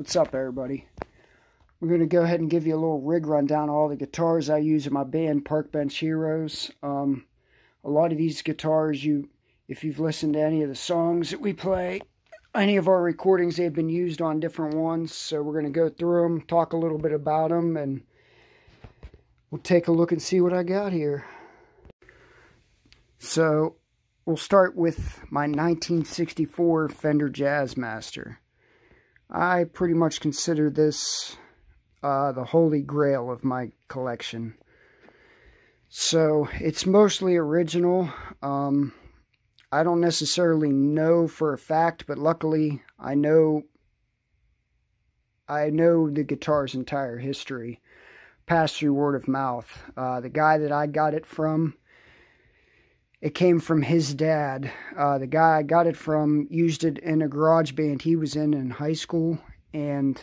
What's up, everybody? We're going to go ahead and give you a little rig rundown of all the guitars I use in my band, Park Bench Heroes. Um, a lot of these guitars, you, if you've listened to any of the songs that we play, any of our recordings, they've been used on different ones. So we're going to go through them, talk a little bit about them, and we'll take a look and see what I got here. So we'll start with my 1964 Fender Jazzmaster. I pretty much consider this uh, the holy grail of my collection. So it's mostly original. Um, I don't necessarily know for a fact, but luckily I know I know the guitar's entire history, passed through word of mouth. Uh, the guy that I got it from it came from his dad. Uh, the guy I got it from used it in a garage band he was in in high school, and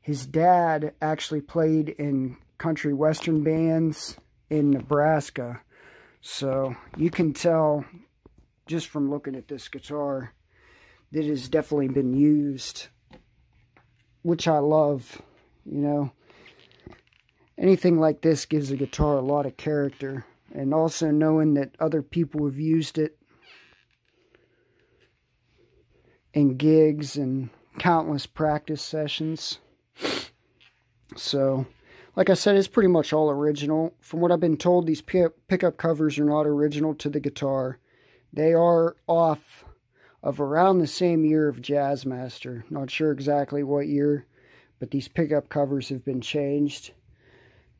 his dad actually played in country western bands in Nebraska. So you can tell just from looking at this guitar that it has definitely been used, which I love, you know. Anything like this gives a guitar a lot of character and also knowing that other people have used it in gigs and countless practice sessions. So, like I said, it's pretty much all original. From what I've been told, these pickup covers are not original to the guitar. They are off of around the same year of Jazzmaster. Not sure exactly what year, but these pickup covers have been changed.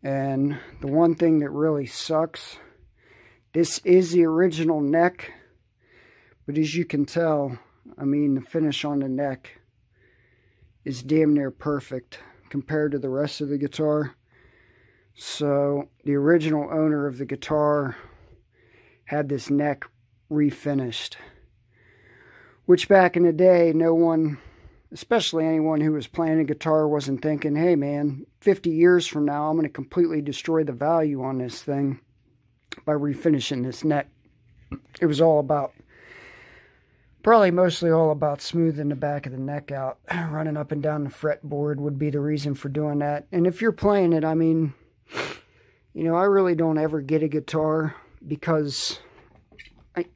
And the one thing that really sucks, this is the original neck, but as you can tell, I mean, the finish on the neck is damn near perfect compared to the rest of the guitar. So, the original owner of the guitar had this neck refinished. Which back in the day, no one especially anyone who was playing a guitar wasn't thinking, hey man, 50 years from now, I'm going to completely destroy the value on this thing by refinishing this neck. It was all about, probably mostly all about smoothing the back of the neck out. Running up and down the fretboard would be the reason for doing that. And if you're playing it, I mean, you know, I really don't ever get a guitar because I,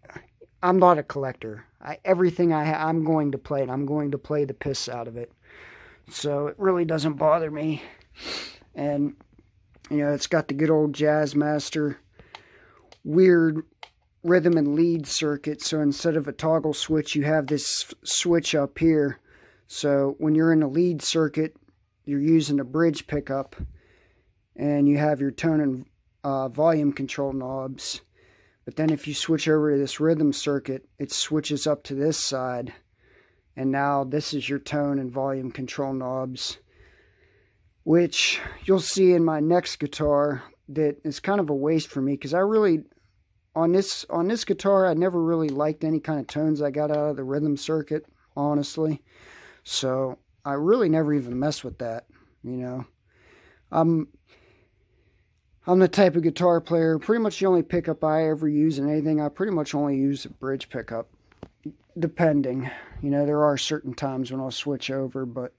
I'm not a collector. I, everything I ha- I'm going to play it. I'm going to play the piss out of it. So it really doesn't bother me. And you know, it's got the good old Jazzmaster weird rhythm and lead circuit. So instead of a toggle switch, you have this switch up here. So when you're in a lead circuit, you're using a bridge pickup and you have your tone and uh, volume control knobs. But then if you switch over to this rhythm circuit, it switches up to this side. And now this is your tone and volume control knobs. Which you'll see in my next guitar that is kind of a waste for me because I really on this on this guitar I never really liked any kind of tones I got out of the rhythm circuit, honestly. So I really never even mess with that, you know. I'm I'm the type of guitar player, pretty much the only pickup I ever use in anything, I pretty much only use a bridge pickup. Depending. You know, there are certain times when I'll switch over, but...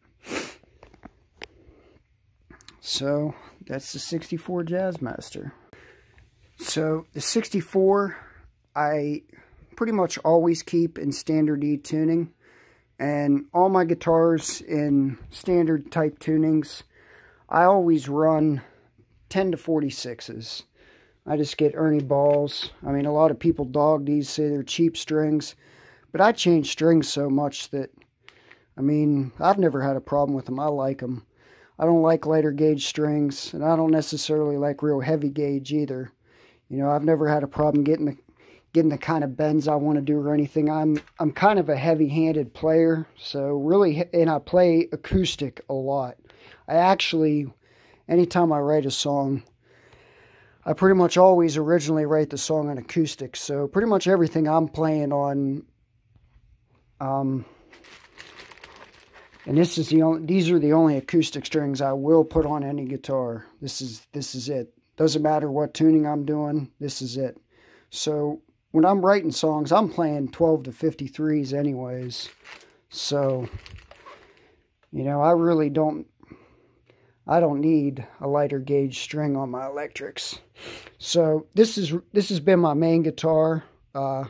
So, that's the 64 Jazzmaster. So, the 64, I pretty much always keep in standard E tuning. And all my guitars in standard type tunings, I always run 10 to 46s. I just get Ernie balls. I mean, a lot of people dog these, say they're cheap strings. But I change strings so much that, I mean, I've never had a problem with them. I like them. I don't like lighter gauge strings, and I don't necessarily like real heavy gauge either. You know, I've never had a problem getting the getting the kind of bends I want to do or anything. I'm I'm kind of a heavy-handed player, so really, and I play acoustic a lot. I actually anytime I write a song, I pretty much always originally write the song on acoustic. So pretty much everything I'm playing on, um, and this is the only, these are the only acoustic strings I will put on any guitar. This is, this is it. Doesn't matter what tuning I'm doing, this is it. So when I'm writing songs, I'm playing 12 to 53s anyways. So You know, I really don't I don't need a lighter gauge string on my electrics. So this is this has been my main guitar uh,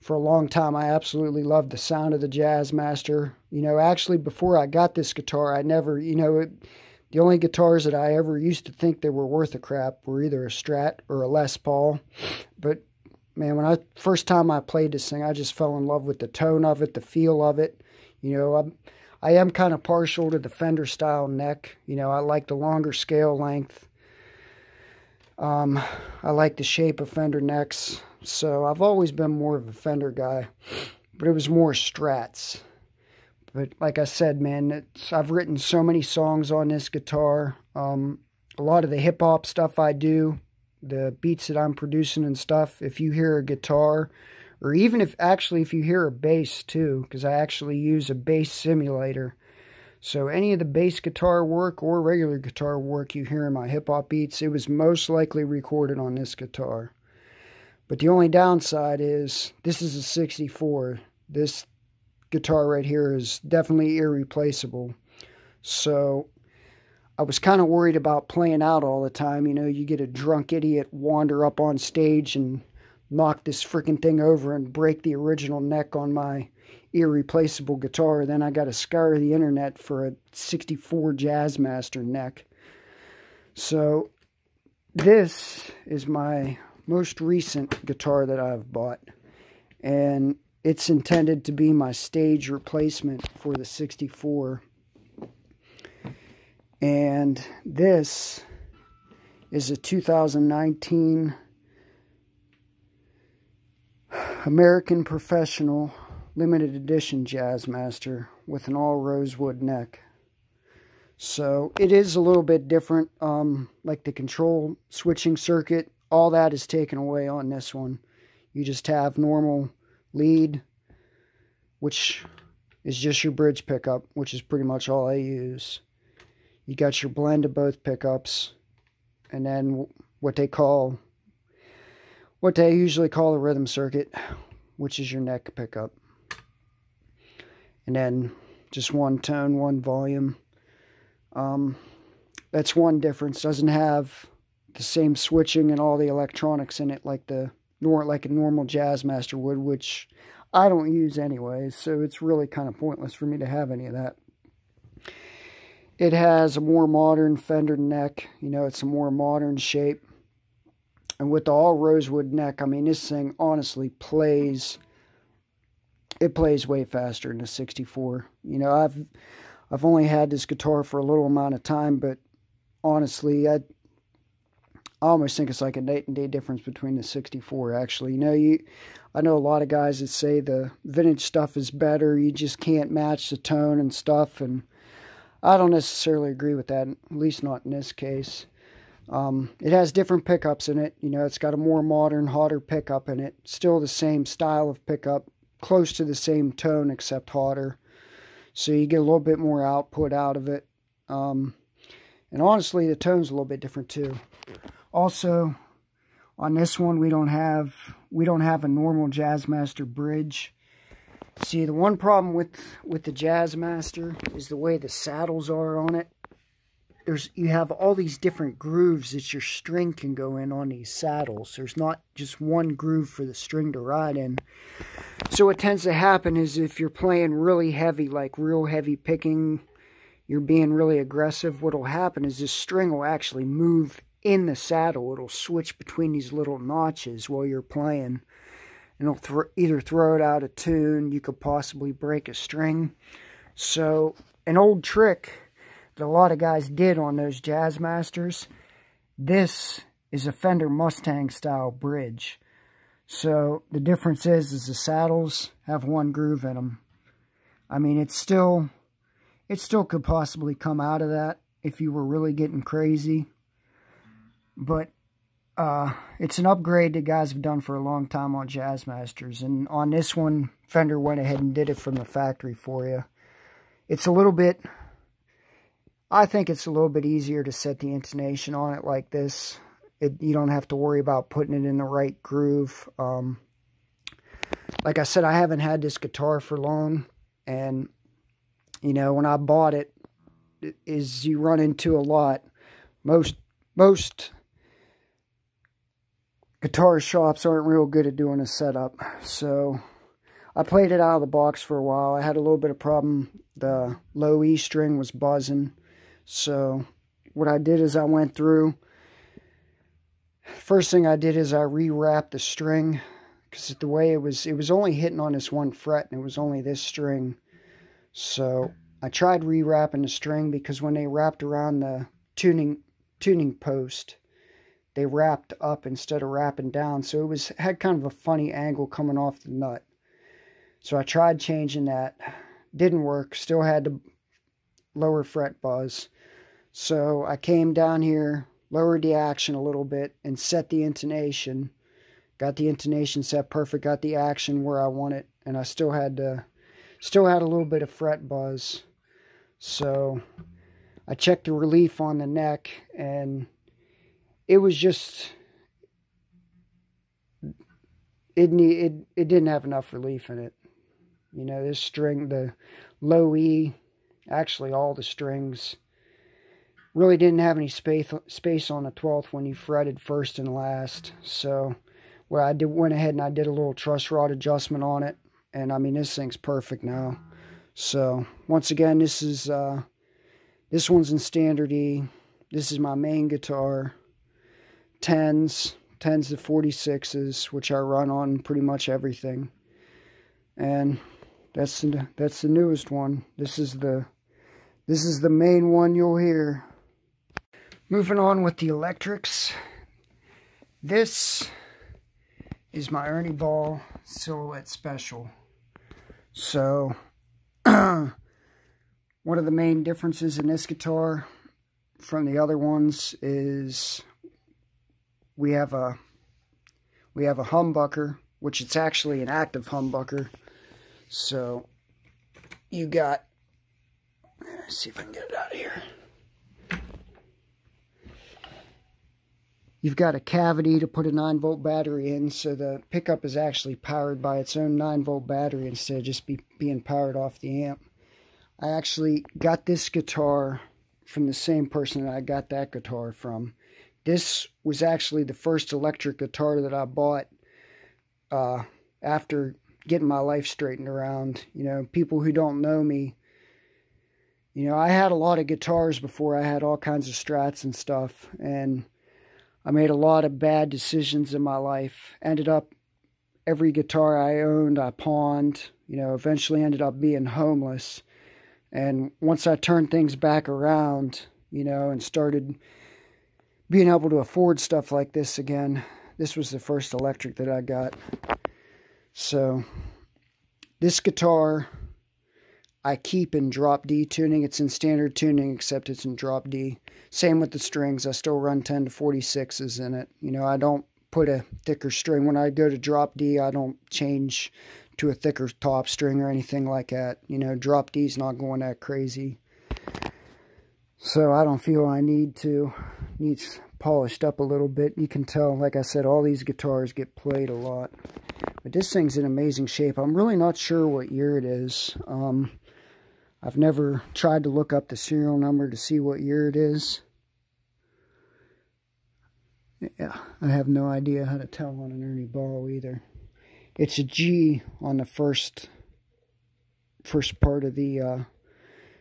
for a long time. I absolutely love the sound of the Jazzmaster. You know, actually before I got this guitar, I never, you know, it, the only guitars that I ever used to think they were worth a crap were either a Strat or a Les Paul. But man, when I first time I played this thing, I just fell in love with the tone of it, the feel of it. You know, I'm I am kind of partial to the Fender style neck. You know, I like the longer scale length. Um, I like the shape of Fender necks. So I've always been more of a Fender guy. But it was more strats. But like I said, man, I've written so many songs on this guitar. Um, a lot of the hip hop stuff I do, the beats that I'm producing and stuff, if you hear a guitar or even if actually if you hear a bass too, because I actually use a bass simulator. So any of the bass guitar work or regular guitar work you hear in my hip hop beats, it was most likely recorded on this guitar. But the only downside is this is a 64. This guitar right here is definitely irreplaceable. So I was kind of worried about playing out all the time. You know, you get a drunk idiot wander up on stage and knock this freaking thing over and break the original neck on my irreplaceable guitar. Then I got to scour the internet for a 64 Jazzmaster neck. So this is my most recent guitar that I've bought. And it's intended to be my stage replacement for the 64. And this is a 2019 American Professional limited edition Jazzmaster with an all rosewood neck. So it is a little bit different, um, like the control switching circuit, all that is taken away on this one. You just have normal lead, which is just your bridge pickup, which is pretty much all I use. You got your blend of both pickups, and then what they call what they usually call a rhythm circuit, which is your neck pickup. And then just one tone, one volume. Um, that's one difference. Doesn't have the same switching and all the electronics in it like the nor like a normal Jazzmaster would, which I don't use anyway, so it's really kind of pointless for me to have any of that. It has a more modern fender neck, you know, it's a more modern shape. And with the all rosewood neck, I mean, this thing honestly plays. It plays way faster than a 64. You know, I've I've only had this guitar for a little amount of time, but honestly, I, I almost think it's like a night and day difference between the 64. Actually, you know, you I know a lot of guys that say the vintage stuff is better. You just can't match the tone and stuff, and I don't necessarily agree with that. At least not in this case. Um, it has different pickups in it. You know, it's got a more modern, hotter pickup in it. Still the same style of pickup, close to the same tone except hotter. So you get a little bit more output out of it. Um, and honestly, the tone's a little bit different too. Also, on this one, we don't have we don't have a normal Jazzmaster bridge. See, the one problem with with the Jazzmaster is the way the saddles are on it there's you have all these different grooves that your string can go in on these saddles. There's not just one groove for the string to ride in. So what tends to happen is if you're playing really heavy, like real heavy picking, you're being really aggressive, what'll happen is this string will actually move in the saddle. It'll switch between these little notches while you're playing. And it'll th either throw it out of tune, you could possibly break a string. So an old trick a lot of guys did on those Jazzmasters. This is a Fender Mustang style bridge. So the difference is, is the saddles have one groove in them. I mean, it's still, it still could possibly come out of that if you were really getting crazy. But uh, it's an upgrade that guys have done for a long time on Jazzmasters. And on this one, Fender went ahead and did it from the factory for you. It's a little bit I think it's a little bit easier to set the intonation on it like this. It, you don't have to worry about putting it in the right groove. Um, like I said, I haven't had this guitar for long, and you know, when I bought it, is you run into a lot. Most most guitar shops aren't real good at doing a setup. So I played it out of the box for a while. I had a little bit of problem. The low E string was buzzing. So what I did is I went through. First thing I did is I rewrapped the string because the way it was, it was only hitting on this one fret and it was only this string. So I tried rewrapping the string because when they wrapped around the tuning tuning post, they wrapped up instead of wrapping down. So it was had kind of a funny angle coming off the nut. So I tried changing that. Didn't work. Still had the lower fret buzz. So I came down here, lowered the action a little bit, and set the intonation. Got the intonation set perfect. Got the action where I want it, and I still had to, still had a little bit of fret buzz. So I checked the relief on the neck, and it was just it need it, it didn't have enough relief in it. You know, this string, the low E, actually all the strings really didn't have any space space on the 12th when you fretted first and last. So, well, I did went ahead and I did a little truss rod adjustment on it, and I mean this thing's perfect now. So once again, this is uh, this one's in standard E. This is my main guitar. 10s, 10s to 46s, which I run on pretty much everything. And that's the, that's the newest one. This is the this is the main one you'll hear. Moving on with the electrics. This is my Ernie Ball Silhouette Special. So, one of the main differences in this guitar from the other ones is we have a we have a humbucker, which it's actually an active humbucker. So you got, let's see if I can get it out of here. You've got a cavity to put a 9 volt battery in, so the pickup is actually powered by its own 9 volt battery instead of just be, being powered off the amp. I actually got this guitar from the same person that I got that guitar from. This was actually the first electric guitar that I bought uh, after getting my life straightened around. You know, people who don't know me, you know, I had a lot of guitars before I had all kinds of strats and stuff, and I made a lot of bad decisions in my life. Ended up every guitar I owned, I pawned. You know, eventually ended up being homeless. And once I turned things back around, you know, and started being able to afford stuff like this again, this was the first electric that I got. So this guitar I keep in drop D tuning. It's in standard tuning except it's in drop D. Same with the strings. I still run 10 to 46s in it. You know, I don't put a thicker string. When I go to drop D, I don't change to a thicker top string or anything like that. You know, drop D's not going that crazy. So I don't feel I need to. Needs polished up a little bit. You can tell, like I said, all these guitars get played a lot. But this thing's in amazing shape. I'm really not sure what year it is. Um, I've never tried to look up the serial number to see what year it is. Yeah, I have no idea how to tell on an Ernie Ball either. It's a G on the first first part of the uh,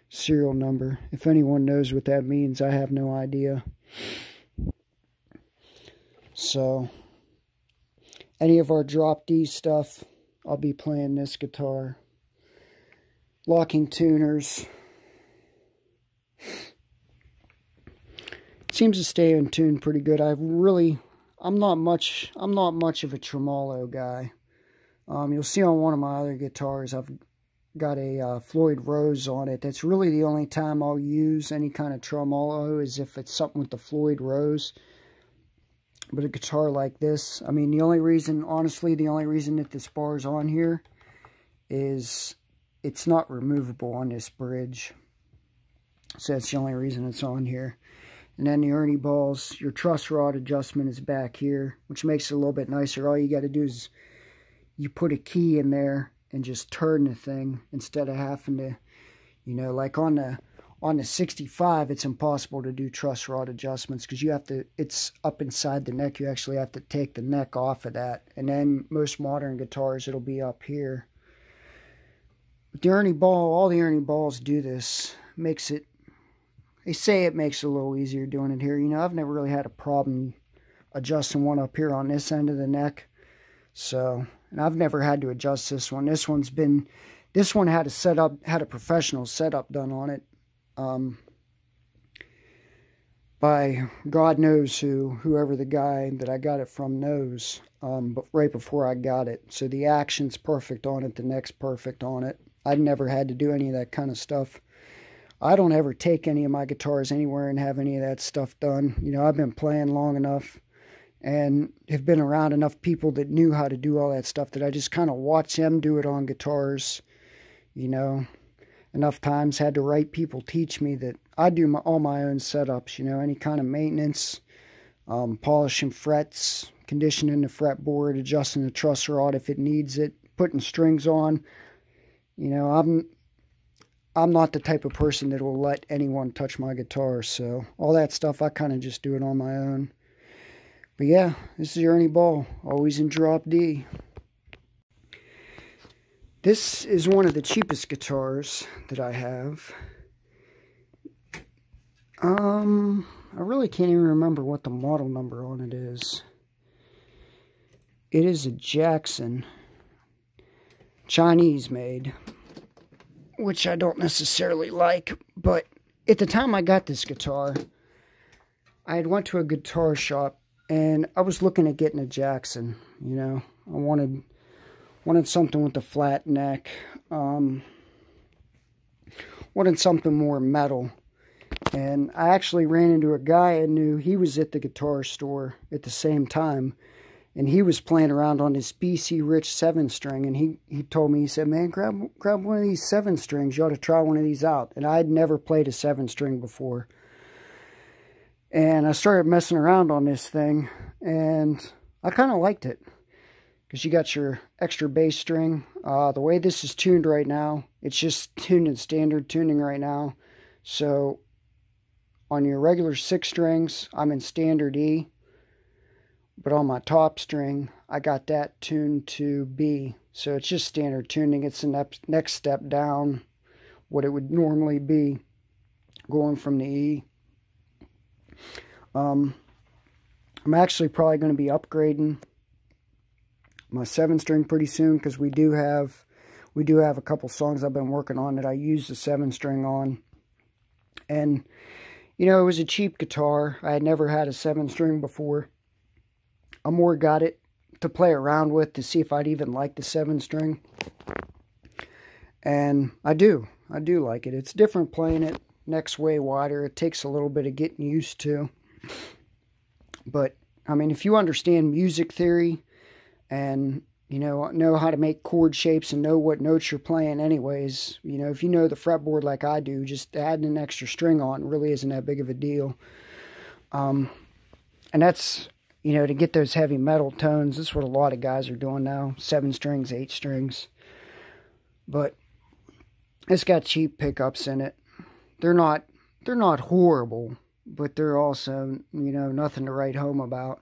serial number. If anyone knows what that means, I have no idea. So, any of our drop D stuff, I'll be playing this guitar. Locking tuners. seems to stay in tune pretty good. I really, I'm not much, I'm not much of a tremolo guy. Um, you'll see on one of my other guitars, I've got a uh, Floyd Rose on it. That's really the only time I'll use any kind of tremolo is if it's something with the Floyd Rose. But a guitar like this, I mean, the only reason, honestly, the only reason that this bar is on here is it's not removable on this bridge. So that's the only reason it's on here. And then the Ernie balls, your truss rod adjustment is back here, which makes it a little bit nicer. All you got to do is you put a key in there and just turn the thing instead of having to, You know, like on the on the 65, it's impossible to do truss rod adjustments because you have to, it's up inside the neck. You actually have to take the neck off of that. And then most modern guitars, it'll be up here. The Ernie Ball, all the Ernie Balls do this. Makes it, they say it makes it a little easier doing it here. You know, I've never really had a problem adjusting one up here on this end of the neck. So, and I've never had to adjust this one. This one's been, this one had a setup, had a professional setup done on it um, by God knows who, whoever the guy that I got it from knows, um, but right before I got it. So the action's perfect on it, the neck's perfect on it. I'd never had to do any of that kind of stuff. I don't ever take any of my guitars anywhere and have any of that stuff done. You know, I've been playing long enough and have been around enough people that knew how to do all that stuff that I just kind of watch them do it on guitars, you know, enough times had the right people teach me that I do my, all my own setups, you know, any kind of maintenance, um, polishing frets, conditioning the fretboard, adjusting the truss rod if it needs it, putting strings on. You know, I'm I'm not the type of person that will let anyone touch my guitar, so all that stuff I kind of just do it on my own. But yeah, this is Ernie Ball, always in drop D. This is one of the cheapest guitars that I have. Um, I really can't even remember what the model number on it is. It is a Jackson, Chinese made, which I don't necessarily like, but at the time I got this guitar, I had went to a guitar shop and I was looking at getting a Jackson, you know. I wanted Wanted something with a flat neck. Um, wanted something more metal. And I actually ran into a guy I knew. He was at the guitar store at the same time. And he was playing around on his BC Rich 7-string. And he, he told me, he said, man, grab, grab one of these 7-strings. You ought to try one of these out. And I'd never played a 7-string before. And I started messing around on this thing. And I kind of liked it because you got your extra bass string. Uh, the way this is tuned right now, it's just tuned in standard tuning right now. So on your regular six strings, I'm in standard E. But on my top string, I got that tuned to B. So it's just standard tuning. It's the next, step down what it would normally be going from the E. Um, I'm actually probably going to be upgrading my seven string pretty soon because we do have we do have a couple songs I've been working on that I use the seven string on. And you know, it was a cheap guitar. I had never had a seven string before. I more got it to play around with to see if I'd even like the seven string. And I do. I do like it. It's different playing it next way wider. It takes a little bit of getting used to. But, I mean, if you understand music theory, and you know know how to make chord shapes and know what notes you're playing anyways you know if you know the fretboard like i do just adding an extra string on really isn't that big of a deal um, and that's you know to get those heavy metal tones. That's what a lot of guys are doing now seven strings eight strings. But it's got cheap pickups in it. They're not they're not horrible but they're also you know nothing to write home about.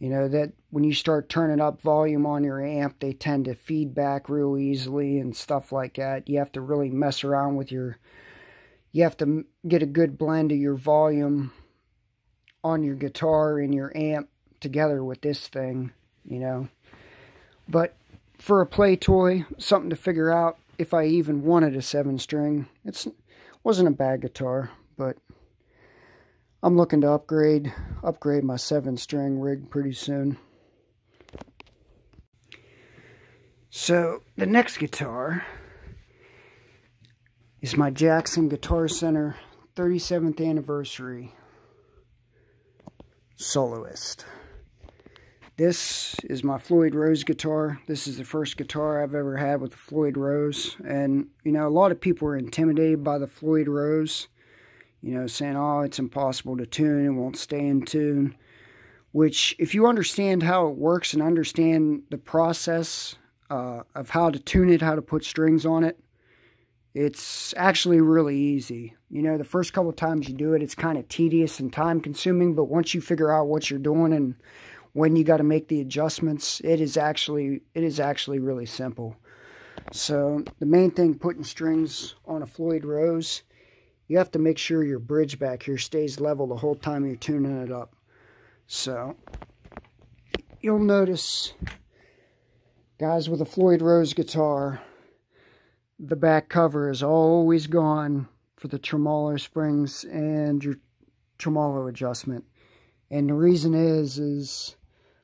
You know, that when you start turning up volume on your amp, they tend to feedback real easily and stuff like that. You have to really mess around with your, you have to get a good blend of your volume on your guitar and your amp together with this thing, you know. But for a play toy, something to figure out if I even wanted a seven string. It's wasn't a bad guitar, but I'm looking to upgrade upgrade my seven string rig pretty soon. So the next guitar is my Jackson Guitar Center 37th anniversary soloist. This is my Floyd Rose guitar. This is the first guitar I've ever had with Floyd Rose. And, you know, a lot of people are intimidated by the Floyd Rose you know, saying, oh, it's impossible to tune, it won't stay in tune. Which, if you understand how it works and understand the process uh, of how to tune it, how to put strings on it, It's actually really easy. You know, the first couple times you do it, it's kind of tedious and time consuming, but once you figure out what you're doing and when you got to make the adjustments, it is actually it is actually really simple. So the main thing putting strings on a Floyd Rose, you have to make sure your bridge back here stays level the whole time you're tuning it up. So you'll notice guys with a Floyd Rose guitar, the back cover is always gone for the tremolo springs and your tremolo adjustment. And the reason is, is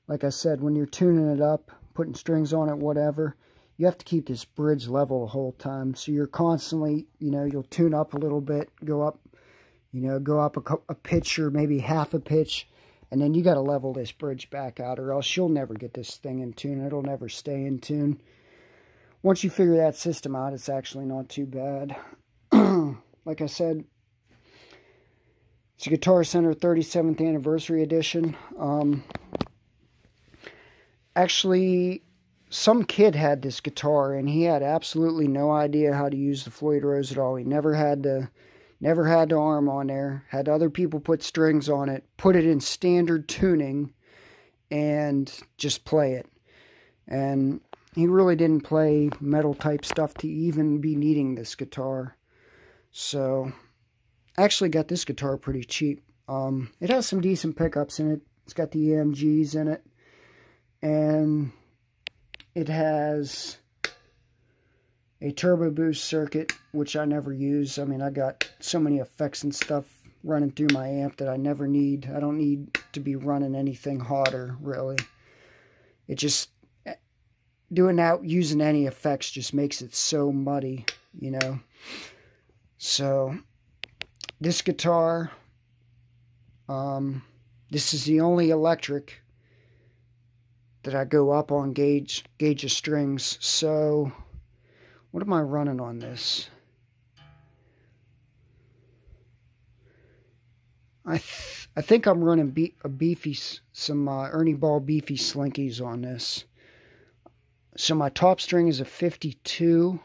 like I said, when you're tuning it up, putting strings on it, whatever, you have to keep this bridge level the whole time. So you're constantly, you know, you'll tune up a little bit, go up, you know, go up a, a pitch or maybe half a pitch, and then you got to level this bridge back out or else you'll never get this thing in tune. It'll never stay in tune. Once you figure that system out, it's actually not too bad. like I said, it's a Guitar Center 37th Anniversary Edition. Um, actually some kid had this guitar and he had absolutely no idea how to use the Floyd Rose at all. He never had to never had the arm on there. Had other people put strings on it, put it in standard tuning and just play it. And he really didn't play metal type stuff to even be needing this guitar. So I actually got this guitar pretty cheap. Um, it has some decent pickups in it. It's got the EMGs in it and it has a turbo boost circuit which I never use I mean I got so many effects and stuff running through my amp that I never need I don't need to be running anything hotter really it just doing that using any effects just makes it so muddy you know so this guitar um, this is the only electric that I go up on gauge gauge of strings. So what am I running on this? I th I think I'm running be a beefy some uh, Ernie Ball beefy slinkies on this. So my top string is a 52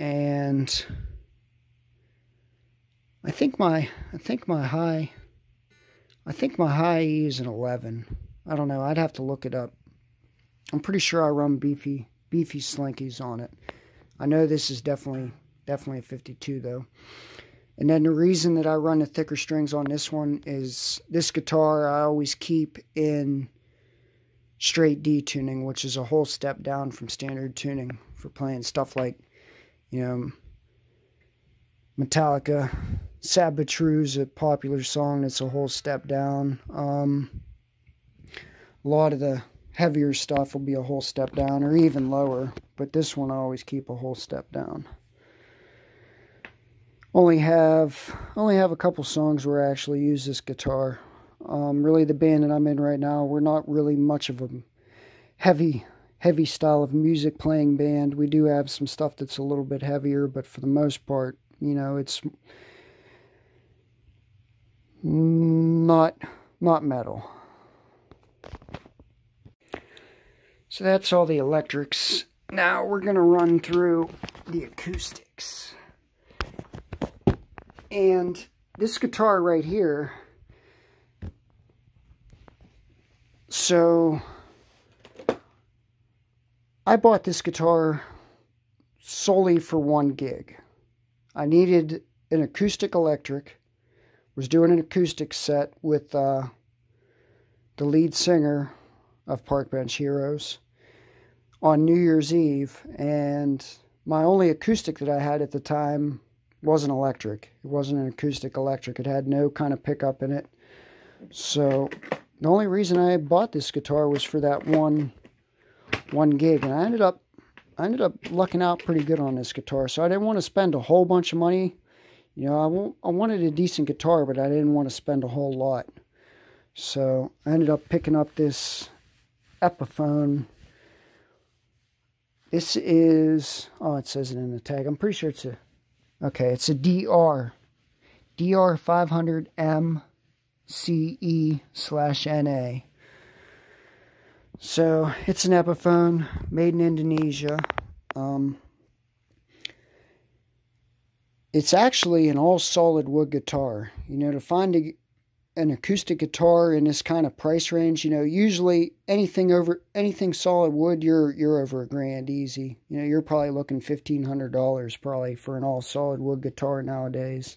and I think my I think my high I think my high E is an 11. I don't know. I'd have to look it up. I'm pretty sure I run beefy beefy slinkies on it. I know this is definitely definitely a 52 though. And then the reason that I run the thicker strings on this one is this guitar I always keep in straight D tuning, which is a whole step down from standard tuning for playing stuff like, you know, Metallica, But a popular song that's a whole step down. Um, a lot of the heavier stuff will be a whole step down or even lower, but this one I always keep a whole step down. Only have only have a couple songs where I actually use this guitar. Um, really, the band that I'm in right now, we're not really much of a heavy heavy style of music playing band. We do have some stuff that's a little bit heavier, but for the most part, you know, it's not not metal. So that's all the electrics. Now we're going to run through the acoustics. And this guitar right here, so I bought this guitar solely for one gig. I needed an acoustic electric, was doing an acoustic set with uh, the lead singer of Park Bench Heroes on New Year's Eve, and my only acoustic that I had at the time wasn't electric. It wasn't an acoustic electric. It had no kind of pickup in it. So the only reason I bought this guitar was for that one one gig, and I ended up I ended up lucking out pretty good on this guitar. So I didn't want to spend a whole bunch of money. You know, I, I wanted a decent guitar, but I didn't want to spend a whole lot. So I ended up picking up this Epiphone this is, oh, it says it in the tag. I'm pretty sure it's a, okay, it's a DR. DR500M CE slash NA. So, it's an Epiphone made in Indonesia. Um, it's actually an all solid wood guitar. You know, to find a, an acoustic guitar in this kind of price range, you know, usually anything over anything solid wood, you're you're over a grand easy. You know, you're probably looking fifteen hundred dollars probably for an all solid wood guitar nowadays.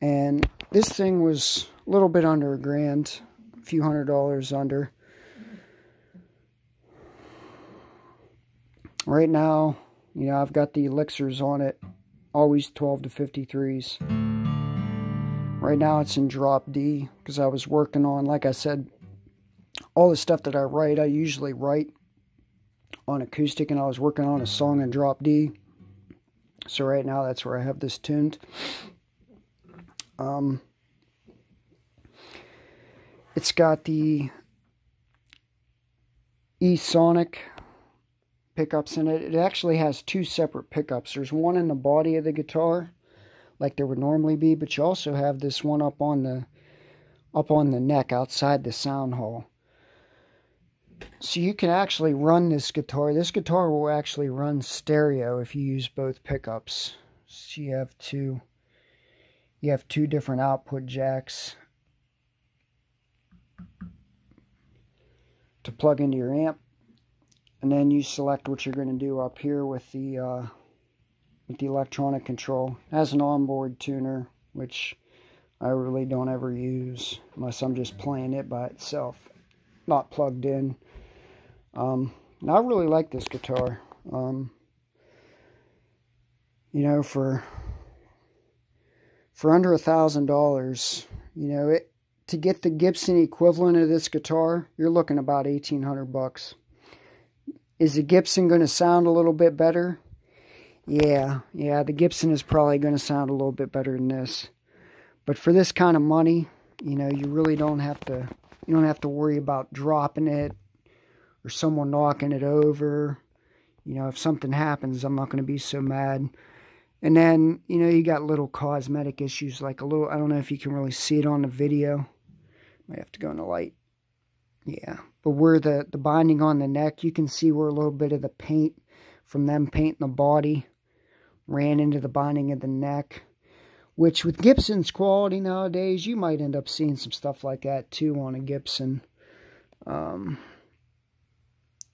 And this thing was a little bit under a grand, a few hundred dollars under. Right now, you know, I've got the elixirs on it, always 12 to 53s. Right now it's in drop D because I was working on, like I said, all the stuff that I write, I usually write on acoustic and I was working on a song in drop D. So right now that's where I have this tuned. Um, it's got the E-Sonic pickups in it. It actually has two separate pickups. There's one in the body of the guitar, like there would normally be, but you also have this one up on the up on the neck outside the sound hole. So you can actually run this guitar. This guitar will actually run stereo if you use both pickups. So you have two you have two different output jacks to plug into your amp. And then you select what you're going to do up here with the uh, with the electronic control. It has an onboard tuner which I really don't ever use unless I'm just playing it by itself not plugged in. Um, I really like this guitar. Um, you know for for under a thousand dollars you know it to get the Gibson equivalent of this guitar you're looking about 1800 bucks is the Gibson going to sound a little bit better? Yeah, yeah, the Gibson is probably going to sound a little bit better than this. But for this kind of money, you know, you really don't have to you don't have to worry about dropping it or someone knocking it over. You know, if something happens, I'm not going to be so mad. And then, you know, you got little cosmetic issues like a little I don't know if you can really see it on the video. Might have to go in the light. Yeah, but where the, the binding on the neck, you can see where a little bit of the paint from them painting the body ran into the binding of the neck. Which with Gibson's quality nowadays, you might end up seeing some stuff like that too on a Gibson. Um,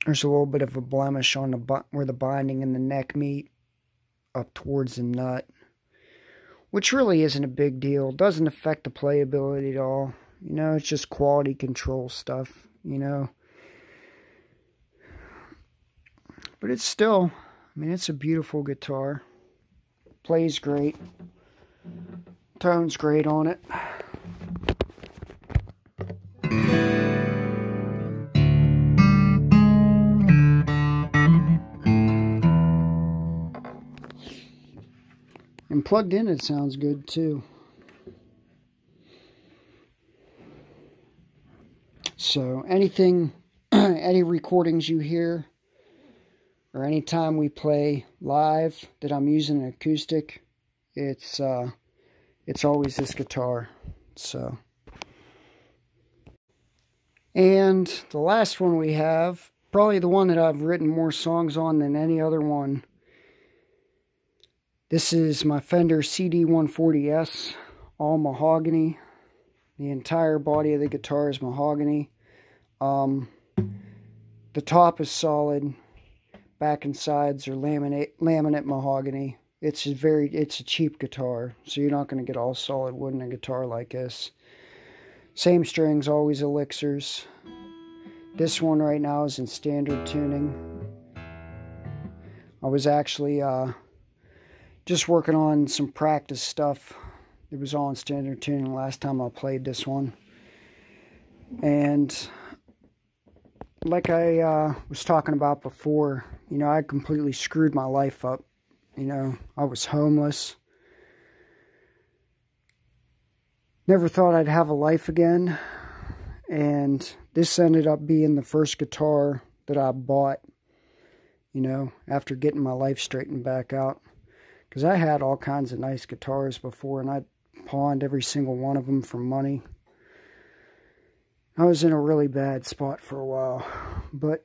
there's a little bit of a blemish on the where the binding and the neck meet up towards the nut. Which really isn't a big deal. Doesn't affect the playability at all. You know, it's just quality control stuff, you know. But it's still, I mean, it's a beautiful guitar. Plays great. Tone's great on it. And plugged in, it sounds good too. So anything, any recordings you hear, or anytime we play live that I'm using an acoustic, it's uh, it's always this guitar. So, and the last one we have, probably the one that I've written more songs on than any other one. This is my Fender CD140S, all mahogany. The entire body of the guitar is mahogany. Um, the top is solid. Back and sides are laminate laminate mahogany. It's a very it's a cheap guitar, so you're not going to get all solid wood in a guitar like this. Same strings, always elixirs. This one right now is in standard tuning. I was actually uh, just working on some practice stuff. It was all in standard tuning last time I played this one. And like I uh, was talking about before, you know, I completely screwed my life up. You know, I was homeless. Never thought I'd have a life again. And this ended up being the first guitar that I bought, you know, after getting my life straightened back out. Because I had all kinds of nice guitars before, and I pawned every single one of them for money. I was in a really bad spot for a while. But,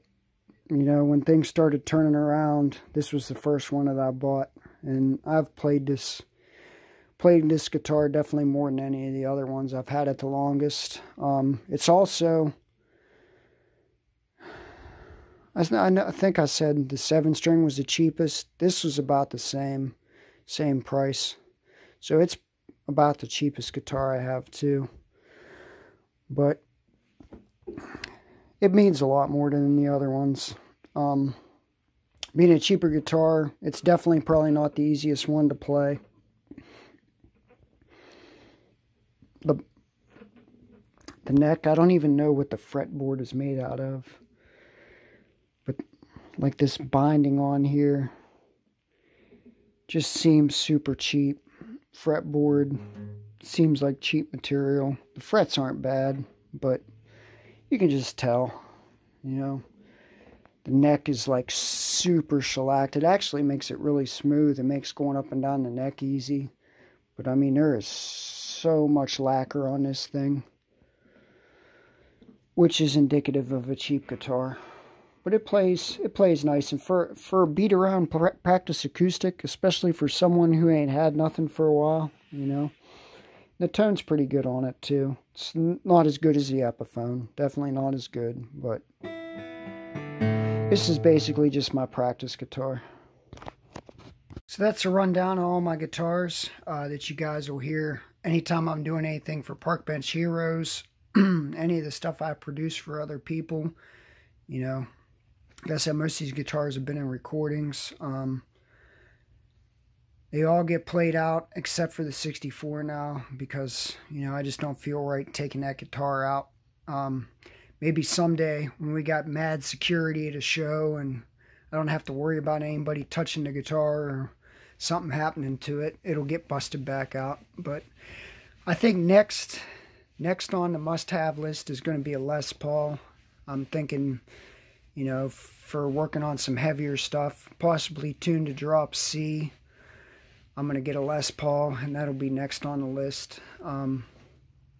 you know, when things started turning around, this was the first one that I bought. And I've played this played this guitar definitely more than any of the other ones. I've had it the longest. Um, it's also, I, I think I said the seven string was the cheapest. This was about the same, same price. So it's about the cheapest guitar I have too. But it means a lot more than the other ones. Um, being a cheaper guitar, it's definitely probably not the easiest one to play. The, the neck, I don't even know what the fretboard is made out of. But like this binding on here just seems super cheap. Fretboard seems like cheap material. The frets aren't bad, but you can just tell, you know. The neck is like super shellacked. It actually makes it really smooth. It makes going up and down the neck easy. But I mean, there is so much lacquer on this thing. Which is indicative of a cheap guitar. But it plays it plays nice. And for, for a beat around practice acoustic, especially for someone who ain't had nothing for a while, you know. The tone's pretty good on it too. It's not as good as the Epiphone. Definitely not as good, but this is basically just my practice guitar. So that's a rundown of all my guitars uh, that you guys will hear anytime I'm doing anything for Park Bench Heroes, any of the stuff I produce for other people. You know, like I said, most of these guitars have been in recordings. Um, they all get played out except for the 64 now because, you know, I just don't feel right taking that guitar out. Um, maybe someday when we got mad security at a show and I don't have to worry about anybody touching the guitar or something happening to it, it'll get busted back out. But I think next next on the must-have list is going to be a Les Paul. I'm thinking, you know, for working on some heavier stuff, possibly tuned to drop C. I'm going to get a Les Paul, and that'll be next on the list. Um,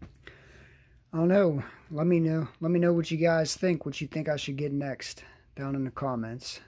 I don't know. Let me know. Let me know what you guys think. What you think I should get next down in the comments.